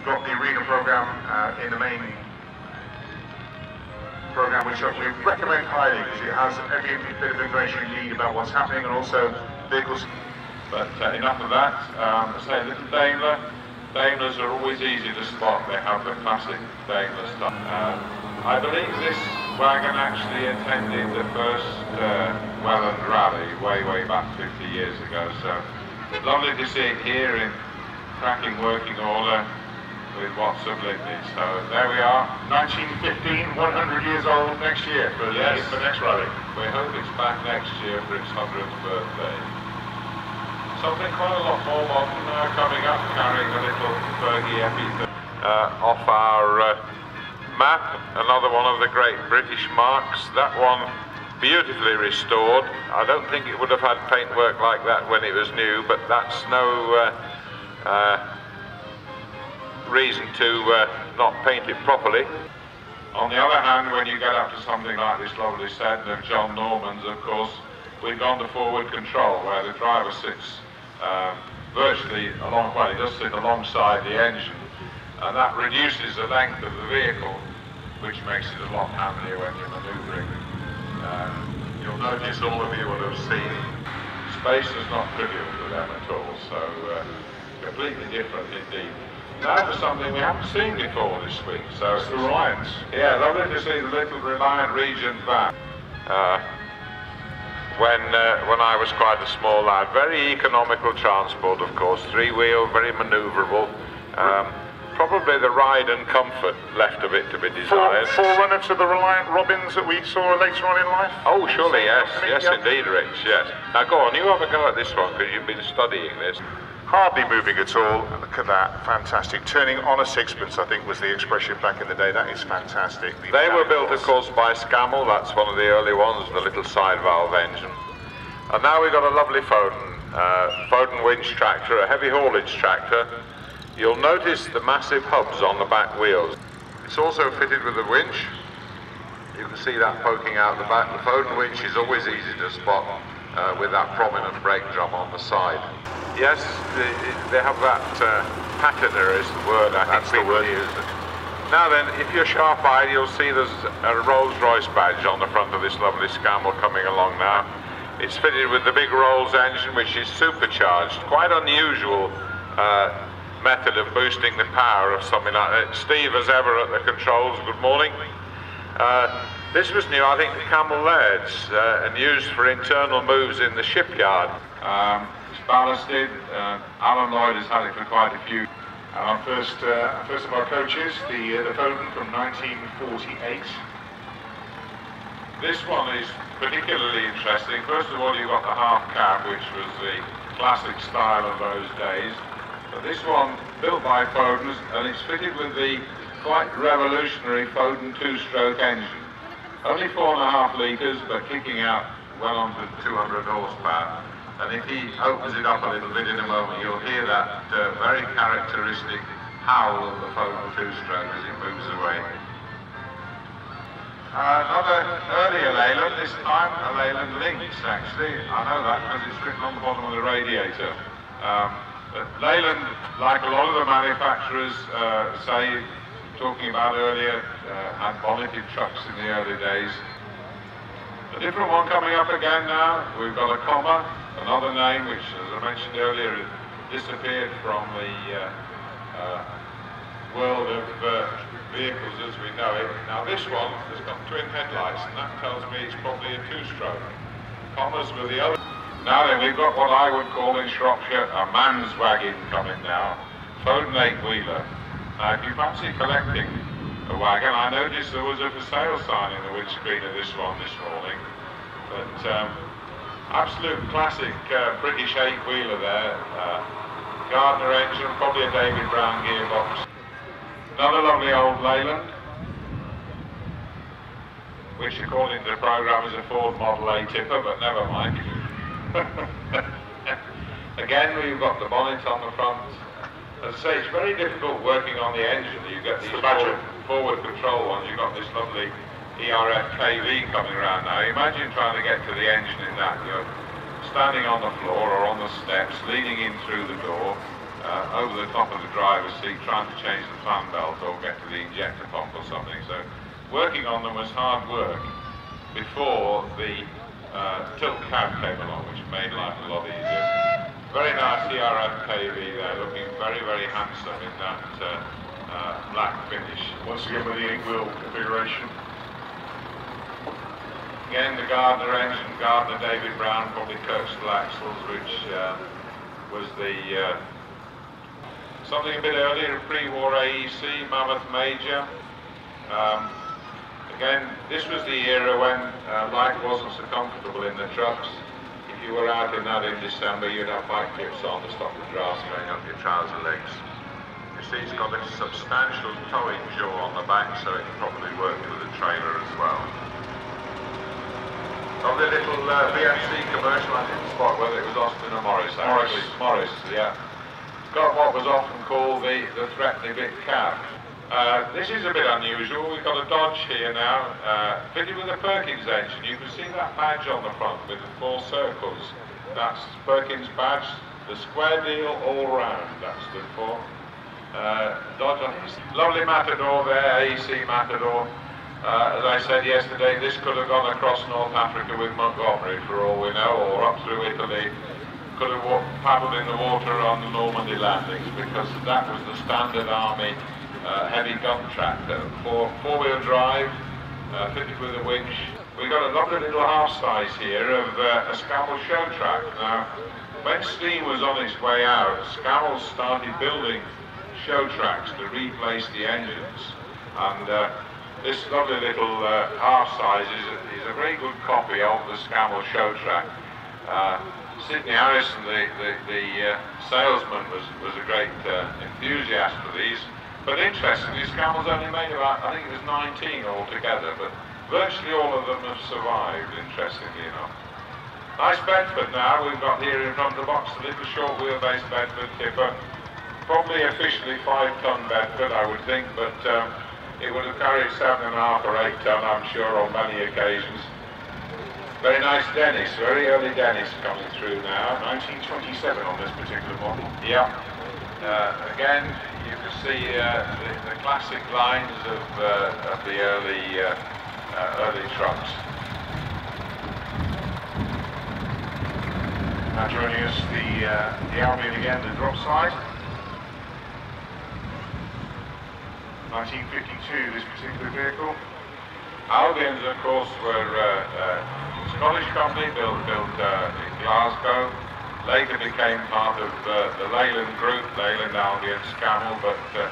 You've got the arena program uh, in the main program, which we recommend highly because it has every bit of information you need about what's happening and also vehicles. But uh, enough of that. Um, I say, little Daimler. Daimlers are always easy to spot. They have the classic Daimler stuff. Uh, I believe this wagon actually attended the first uh, Welland Rally way, way back 50 years ago. So lovely to see it here in cracking working order with what's sublimated. So there we are. 1915, 100 years old next year for Yes. the, the next rally. We hope it's back next year for its 100th birthday. Something quite a lot more modern now coming up, carrying a little Fergie Epi. Uh, off our uh, map, another one of the great British marks. That one beautifully restored. I don't think it would have had paintwork like that when it was new, but that's no uh, uh, reason to uh, not paint it properly. On the other hand, when you get up to something like this lovely set of John Norman's, of course, we've gone to forward control, where the driver sits um, virtually along, well, he does sit alongside the engine, and that reduces the length of the vehicle, which makes it a lot handier when you're manoeuvring. Uh, you'll notice all of you will have seen space is not trivial for them at all, so uh, completely different indeed. Now for something we haven't seen before this week, so It's the Reliance. yeah, lovely to see the little Reliant Regal van. Uh, when uh, when I was quite a small lad, very economical transport, of course, three wheel, very manoeuvrable. Um, probably the ride and comfort left a bit to be desired. forerunner to the Reliant Robins that we saw later on in life. Oh, surely, yes, yes, indeed, Rich, yes. Now go on, you have a go at this one because you've been studying this. Hardly moving at all. Look at that, fantastic. Turning on a sixpence, I think was the expression back in the day. That is fantastic. The They were built, of course, by Scammell. That's one of the early ones, the little side valve engine. And now we've got a lovely Foden, uh, Foden winch tractor, a heavy haulage tractor. You'll notice the massive hubs on the back wheels. It's also fitted with a winch. You can see that poking out the back. The Foden winch is always easy to spot uh, with that prominent brake drum on the side. Yes, they, they have that uh, patina is the word I That's think people word. use. Now then, if you're sharp-eyed, you'll see there's a Rolls-Royce badge on the front of this lovely Scammell coming along now. It's fitted with the big Rolls engine, which is supercharged. Quite unusual uh, method of boosting the power of something like that. Steve, as ever, at the controls. Good morning. Uh, this was new, I think, to Cammell Laird's uh, and used for internal moves in the shipyard. Um, ballasted. Uh, Alan Lloyd has had it for quite a few. Our first, uh, first of our coaches, the, uh, the Foden from 1948. This one is particularly interesting. First of all, you've got the half cab, which was the classic style of those days. But this one, built by Foden, and it's fitted with the quite revolutionary Foden two-stroke engine. Only four and a half litres, but kicking out well onto 200 horsepower. And if he opens it up a little bit in a moment, you'll hear that uh, very characteristic howl of the Foden two-stroke as it moves away. Uh, another earlier Leyland, this time a Leyland Lynx actually. I know that because it's written on the bottom of the radiator. Um, Leyland, like a lot of the manufacturers uh, say, talking about earlier, uh, had bonneted trucks in the early days. A different one coming up again now. We've got a Commer, another name which, as I mentioned earlier, has disappeared from the uh, uh, world of uh, vehicles as we know it. Now this one has got twin headlights and that tells me it's probably a two-stroke. Commers the other. Now then, we've got what I would call in Shropshire a man's wagon coming now. Foden eight-wheeler. Now if you fancy collecting a wagon, I noticed there was a for sale sign in the windscreen of this one this morning. But um, absolute classic uh, British eight-wheeler there. Uh, Gardner engine, probably a David Brown gearbox. Another lovely old Leyland, which according to the program is a Ford Model A tipper, but never mind. Again, we've got the bonnet on the front. As I say, it's very difficult working on the engine. You get these the forward, forward control ones. You've got this lovely E ERF KV coming around now. Imagine trying to get to the engine in that. You're standing on the floor or on the steps, leaning in through the door. uh, over the top of the driver's seat trying to change the fan belt or get to the injector pump or something. So working on them was hard work before the uh, tilt cab came along, which made life a lot easier. Very nice ERF KV there, looking very, very handsome in that uh, uh, black finish. Once again with the eight wheel configuration. Again, the Gardner engine, Gardner David Brown, probably Kirkstall axles, which uh, was the uh, something a bit earlier, pre-war AEC, Mammoth Major. Um, again, this was the era when uh, life wasn't so comfortable in the trucks. If you were out in that in December, you'd have bike clips on to stop the grass going up your trouser legs. You see, it's got this substantial towing jaw on the back, so it probably work with a trailer as well. Lovely little uh, VFC commercial, I didn't spot whether it was Austin or Morris actually. Morris, yeah. Got what was often called the, the threepenny bit cab. Uh, this is a bit unusual. We've got a Dodge here now, uh, fitted with a Perkins engine. You can see that badge on the front with the four circles. That's Perkins badge, the square deal all round, that stood for. Uh, Dodge, lovely Matador there, AEC Matador. Uh, as I said yesterday, this could have gone across North Africa with Montgomery for all we know, or up through Italy. Could have paddled in the water on the Normandy landings because that was the standard army uh, heavy gun tractor for four-wheel drive, uh, fitted with a winch. We've got a lovely little half size here of uh, a Scammell show track. Now, when steam was on its way out, Scammell started building Showtracs to replace the engines. And uh, this lovely little uh, half size is a, is a, very good copy of the Scammell Showtrac. Uh, Sidney Harrison, the, the, the uh, salesman, was, was a great uh, enthusiast for these. But interestingly, Scammell's only made about, I think it was 19 altogether, but virtually all of them have survived, interestingly enough. Nice Bedford now, we've got here in front of the box, a little short wheelbase Bedford tipper. Probably officially 5 ton Bedford, I would think, but um, it would have carried seven and a half or eight ton, I'm sure, on many occasions. Very nice Dennis, very early Dennis coming through now. 1927 on this particular model. Yeah. Uh, again, you can see uh, the, the, classic lines of, uh, of the early uh, uh, early trucks. Now joining us, the, uh, the Albion again, the drop side. 1952, this particular vehicle. Albions, of course, were uh, uh, Scottish company built built uh, in Glasgow. Later became part of uh, the Leyland Group, Leyland Albion Scammell, but uh,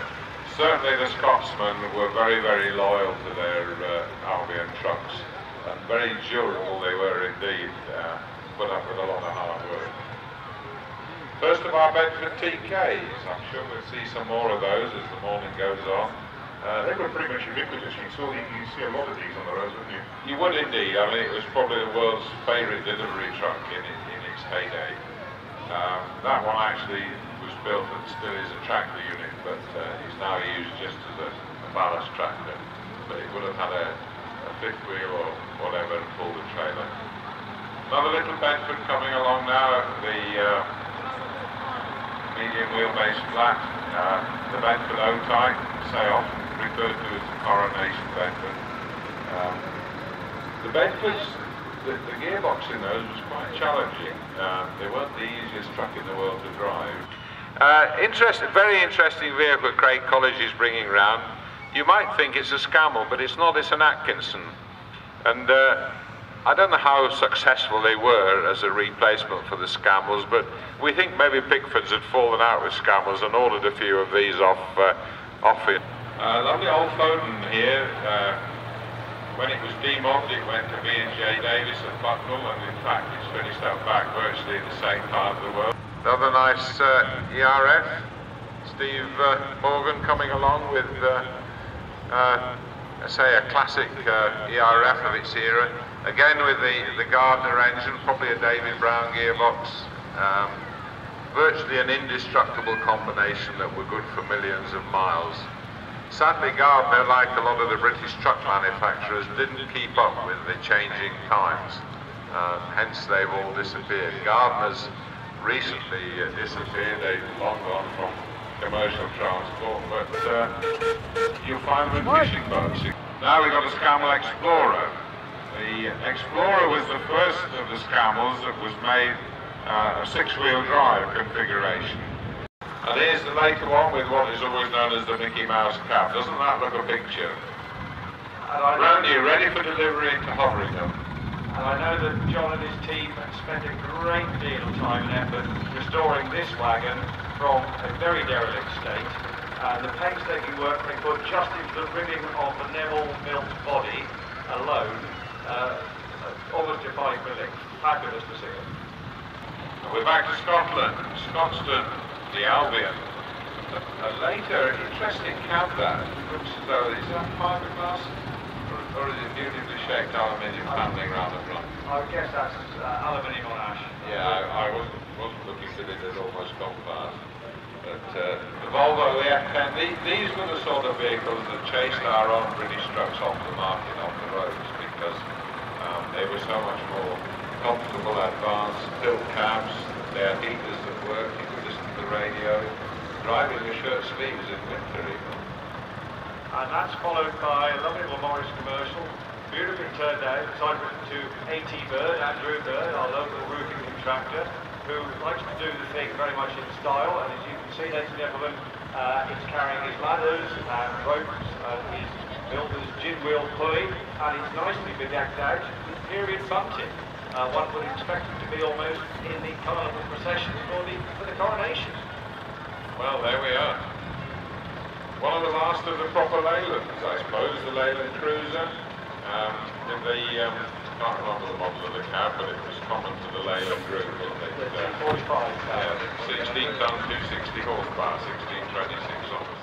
certainly the Scotsmen were very, very loyal to their uh, Albion trucks, and very durable they were indeed. put up with a lot of hard work. First of our Bedford TKs. I'm sure we'll see some more of those as the morning goes on. Uh, they were pretty much ubiquitous. You saw you, you see a lot of these on the roads, wouldn't you? You would indeed. I mean, it was probably the world's favourite delivery truck in, in its heyday. Um, that one actually was built and still is a tractor unit, but uh, is now used just as a, a, ballast tractor. But it would have had a, a fifth wheel or whatever and pulled a trailer. Another little Bedford coming along now, the uh, medium wheelbase flat, uh, the Bedford O-type, say off referred to as the Coronation Bedford. Um, the Bedfords, the, the, gearbox in those was quite challenging. Um, they weren't the easiest truck in the world to drive. Uh, interesting, very interesting vehicle Craig College is bringing round. You might think it's a Scammell, but it's not, it's an Atkinson. And uh, I don't know how successful they were as a replacement for the Scammells, but we think maybe Pickfords had fallen out with Scammells and ordered a few of these off, uh, off it. Uh, lovely old Foden here. Uh, when it was demobbed, it went to B&J Davis at Bucknell, and in fact, it's finished up back virtually in the same part of the world. Another nice uh, ERF. Steve uh, Morgan coming along with, uh, uh, I say, a classic ERF of its era. Again with the, the Gardner engine, probably a David Brown gearbox. Um, virtually an indestructible combination that were good for millions of miles. Sadly, Gardner, like a lot of the British truck manufacturers, didn't keep up with the changing times. Uh, hence, they've all disappeared. Gardner's recently uh, disappeared. They've long gone from commercial transport, but uh, you'll find them in fishing boats. Now we've got a Scammell Explorer. The Explorer was the first of the Scammells that was made uh, a six-wheel drive configuration. And here's the later one with what is always known as the Mickey Mouse cap. Doesn't that look a picture? Randy, ready for delivery to Hoveringham. And I know that John and his team have spent a great deal of time and effort restoring this wagon from a very derelict state. Uh, the painstaking work they put just into the rigging of the Neville Milt body alone, uh, almost defies belief. Fabulous to see it. We're back to Scotland, Scotstoun, the Albion. A, a later, interesting cab that. Looks as though, is that fiberglass? Or, or is it beautifully shaped aluminium paneling around the front? I would guess that's uh, aluminium on ash. Yeah, I, I wasn't, wasn't looking at it as almost compact. But uh, the Volvo, the F10, the, these were the sort of vehicles that chased our own British trucks off the market, off the roads, because um, they were so much more comfortable, advanced, built cabs, they had heaters that worked, radio, driving with shirt sleeves in winter even. And that's followed by a lovely little Morris commercial, beautifully turned out, signed to A.T. Bird, Andrew Bird, our local roofing contractor, who likes to do the thing very much in style. And as you can see, ladies and gentlemen, uh, he's carrying his ladders and ropes and his builder's gin wheel pulley, and he's nicely bedecked out with period bunting. Uh, one would expect him to be almost in the carnival procession for the, for the coronation. Well, there we are. One of the last of the proper Leylands, I suppose, the Leyland Cruiser. Um, in the, um, can't remember the model of the cab, but it was common to the Leyland group, wasn't it? Uh, 45. yeah, 16 ton, 260 horsepower, 1626 on